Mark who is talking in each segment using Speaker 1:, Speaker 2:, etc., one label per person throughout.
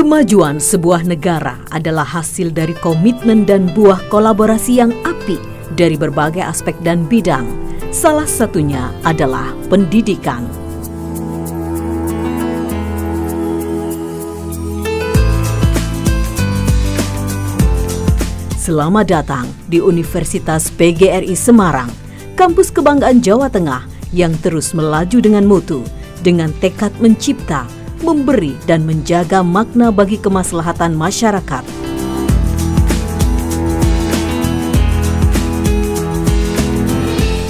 Speaker 1: Kemajuan sebuah negara adalah hasil dari komitmen dan buah kolaborasi yang apik dari berbagai aspek dan bidang. Salah satunya adalah pendidikan. Selamat datang di Universitas PGRI Semarang, kampus kebanggaan Jawa Tengah yang terus melaju dengan mutu, dengan tekad mencipta, memberi dan menjaga makna bagi kemaslahatan masyarakat.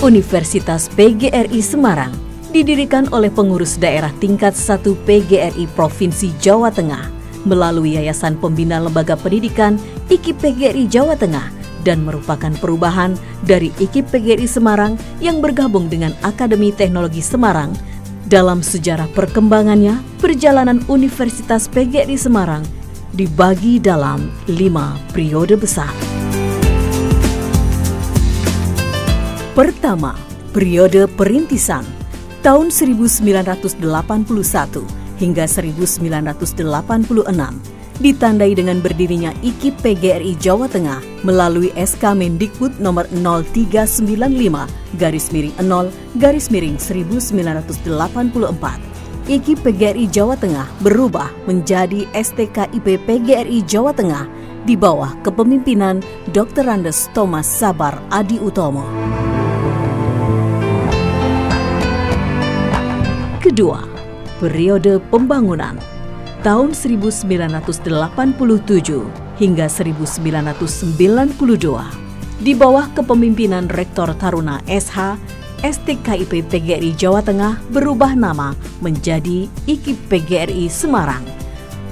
Speaker 1: Universitas PGRI Semarang didirikan oleh pengurus daerah tingkat 1 PGRI Provinsi Jawa Tengah melalui Yayasan Pembina Lembaga Pendidikan IKIP PGRI Jawa Tengah dan merupakan perubahan dari IKIP PGRI Semarang yang bergabung dengan Akademi Teknologi Semarang dalam sejarah perkembangannya, perjalanan Universitas PGRI Semarang dibagi dalam lima periode besar. Pertama, periode perintisan tahun 1981 hingga 1986 ditandai dengan berdirinya IKIP PGRI Jawa Tengah melalui SK Mendikbud nomor 0395 garis miring 0 garis miring 1984. IKIP PGRI Jawa Tengah berubah menjadi STKIP PGRI Jawa Tengah di bawah kepemimpinan Dr. Andes Thomas Sabar Adi Utomo. Kedua, periode pembangunan tahun 1987 hingga 1992 di bawah kepemimpinan Rektor Taruna SH STKIP PGRI Jawa Tengah berubah nama menjadi IKIP PGRI Semarang.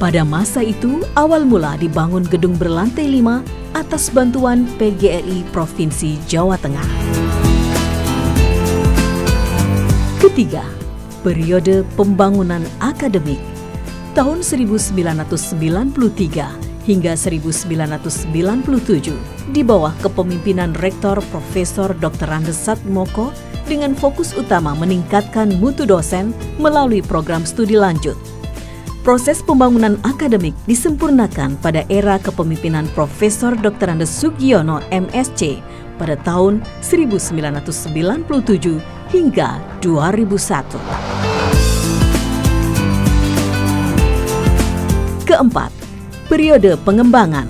Speaker 1: Pada masa itu, awal mula dibangun gedung berlantai lima atas bantuan PGRI Provinsi Jawa Tengah. Ketiga, periode pembangunan akademik tahun 1993 hingga 1997 di bawah kepemimpinan Rektor Profesor Dr. Andes Satmoko dengan fokus utama meningkatkan mutu dosen melalui program studi lanjut. Proses pembangunan akademik disempurnakan pada era kepemimpinan Profesor Dr. Andes Sugiono MSc pada tahun 1997 hingga 2001. Keempat, periode pengembangan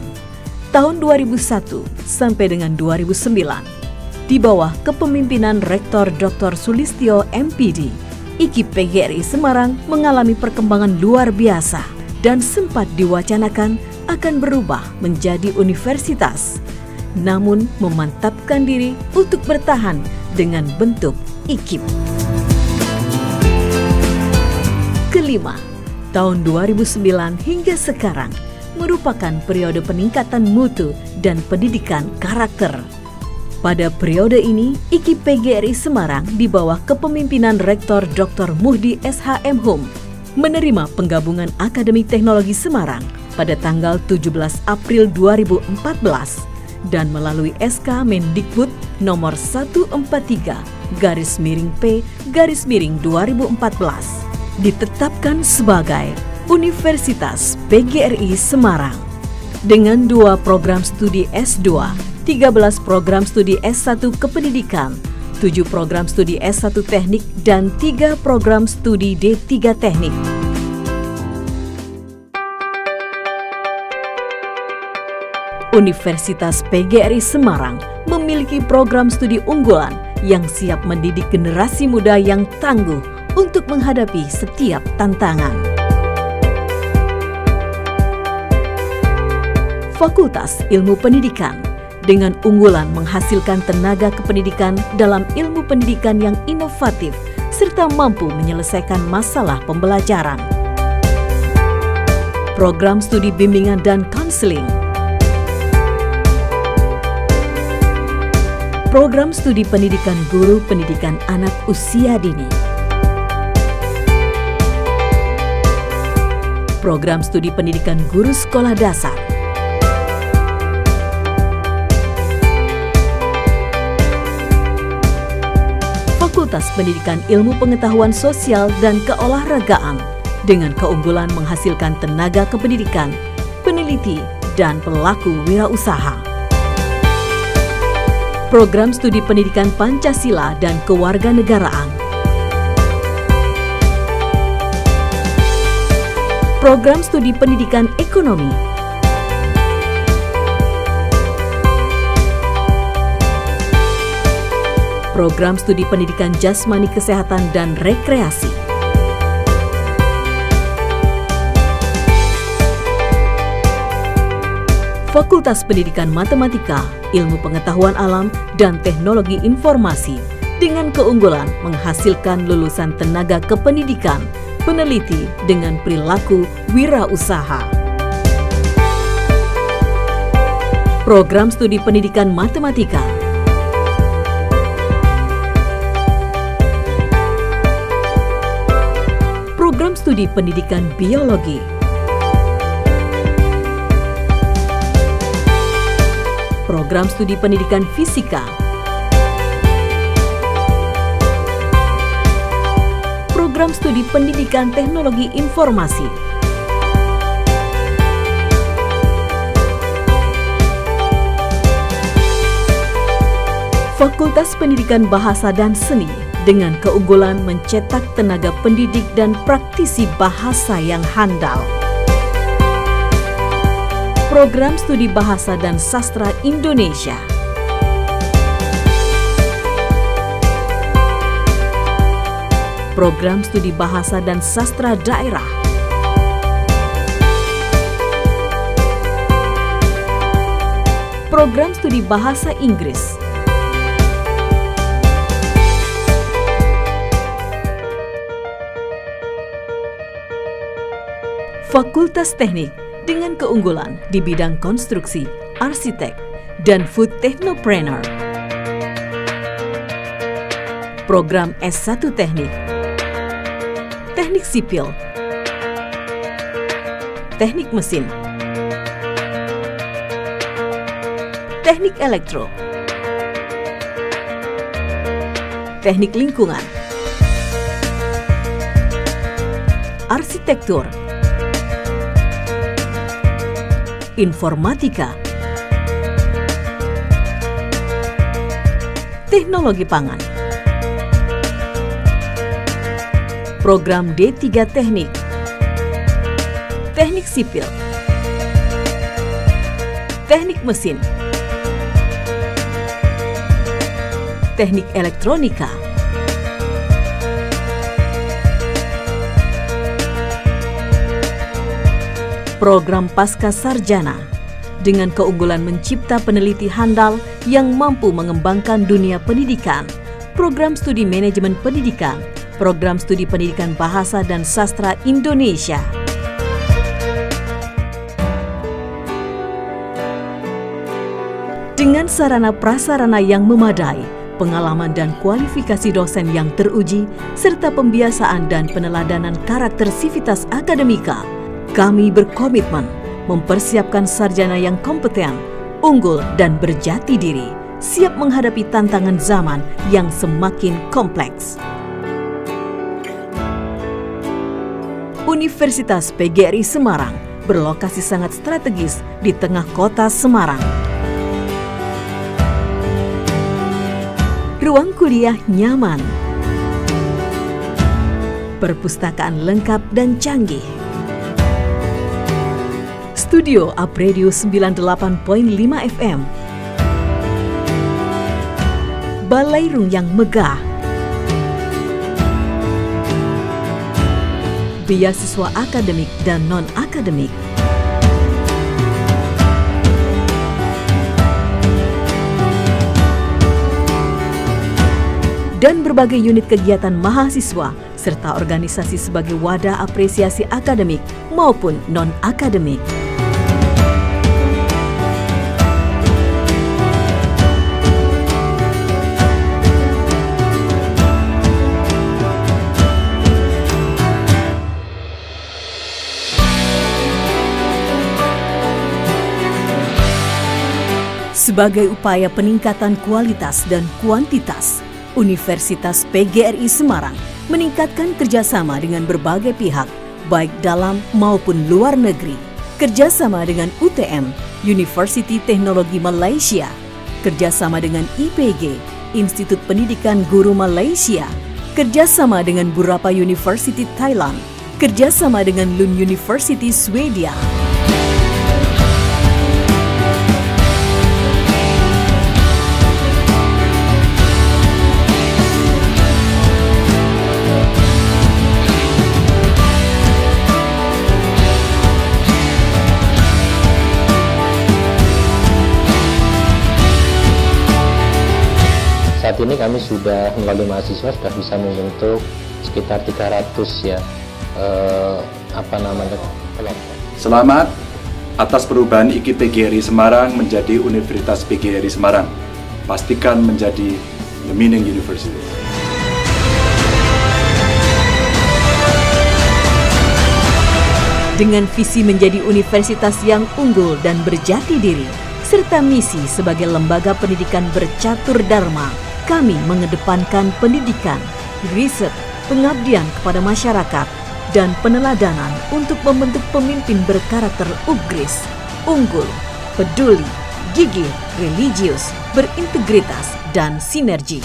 Speaker 1: tahun 2001 sampai dengan 2009 di bawah kepemimpinan Rektor Dr. Sulistyo MPD, IKIP PGRI Semarang mengalami perkembangan luar biasa dan sempat diwacanakan akan berubah menjadi universitas, namun memantapkan diri untuk bertahan dengan bentuk IKIP. Kelima, tahun 2009 hingga sekarang merupakan periode peningkatan mutu dan pendidikan karakter. Pada periode ini, IKI PGRI Semarang di bawah kepemimpinan Rektor Dr. Muhdi SHM Hum menerima penggabungan Akademi Teknologi Semarang pada tanggal 17 April 2014 dan melalui SK Mendikbud nomor 143 garis miring P garis miring 2014 ditetapkan sebagai Universitas PGRI Semarang. Dengan dua program studi S2, 13 program studi S1 Kependidikan, 7 program studi S1 Teknik, dan 3 program studi D3 Teknik. Universitas PGRI Semarang memiliki program studi unggulan yang siap mendidik generasi muda yang tangguh untuk menghadapi setiap tantangan. Fakultas Ilmu Pendidikan dengan unggulan menghasilkan tenaga kependidikan dalam ilmu pendidikan yang inovatif serta mampu menyelesaikan masalah pembelajaran. Program studi bimbingan dan konseling. Program studi pendidikan guru pendidikan anak usia dini. Program studi pendidikan guru sekolah dasar. Fakultas Pendidikan Ilmu Pengetahuan Sosial dan Keolahragaan dengan keunggulan menghasilkan tenaga kependidikan, peneliti, dan pelaku wirausaha. Program Studi Pendidikan Pancasila dan Kewarganegaraan Program Studi Pendidikan Ekonomi Program Studi Pendidikan Jasmani Kesehatan dan Rekreasi. Fakultas Pendidikan Matematika, Ilmu Pengetahuan Alam, dan Teknologi Informasi dengan keunggulan menghasilkan lulusan tenaga kependidikan, peneliti dengan perilaku wirausaha. Program Studi Pendidikan Matematika program studi pendidikan biologi. Program studi pendidikan fisika. Program studi pendidikan teknologi informasi. Fakultas Pendidikan Bahasa dan Seni dengan keunggulan mencetak tenaga pendidik dan praktisi bahasa yang handal. Program Studi Bahasa dan Sastra Indonesia Program Studi Bahasa dan Sastra Daerah Program Studi Bahasa Inggris Fakultas Teknik dengan keunggulan di bidang konstruksi, arsitek, dan food technopreneur. Program S1 Teknik Teknik Sipil. Teknik Mesin. Teknik Elektro. Teknik Lingkungan. Arsitektur. Informatika, teknologi pangan, program D3 Teknik, teknik sipil, teknik mesin, teknik elektronika, program Pasca Sarjana dengan keunggulan mencipta peneliti handal yang mampu mengembangkan dunia pendidikan, program studi manajemen pendidikan, program studi pendidikan bahasa dan sastra Indonesia. Dengan sarana prasarana yang memadai, pengalaman dan kualifikasi dosen yang teruji, serta pembiasaan dan peneladanan karakter sivitas akademika, kami berkomitmen mempersiapkan sarjana yang kompeten, unggul, dan berjati diri, siap menghadapi tantangan zaman yang semakin kompleks. Universitas PGRI Semarang berlokasi sangat strategis di tengah kota Semarang. Ruang kuliah nyaman, perpustakaan lengkap dan canggih Studio Up Radio 98.5 FM. Balai Rung yang megah. Beasiswa akademik dan non-akademik. dan berbagai unit kegiatan mahasiswa serta organisasi sebagai wadah apresiasi akademik maupun non-akademik. Sebagai upaya peningkatan kualitas dan kuantitas, Universitas PGRI Semarang meningkatkan kerjasama dengan berbagai pihak, baik dalam maupun luar negeri. Kerjasama dengan UTM, University Teknologi Malaysia, kerjasama dengan IPG, Institut Pendidikan Guru Malaysia, kerjasama dengan Burapa University Thailand, kerjasama dengan Lund University Swedia.
Speaker 2: Saat ini kami sudah melalui mahasiswa sudah bisa membentuk sekitar 300 ya eh, apa namanya kelompok.
Speaker 3: Selamat atas perubahan IKI PGRI Semarang menjadi Universitas PGRI Semarang. Pastikan menjadi The Meaning University.
Speaker 1: Dengan visi menjadi universitas yang unggul dan berjati diri, serta misi sebagai lembaga pendidikan bercatur dharma kami mengedepankan pendidikan, riset, pengabdian kepada masyarakat, dan peneladanan untuk membentuk pemimpin berkarakter ugris, unggul, peduli, gigih, religius, berintegritas, dan sinergi.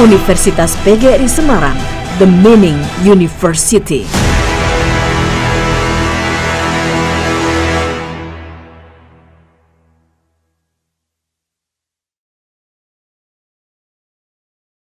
Speaker 1: Universitas PGRI Semarang, The Meaning University.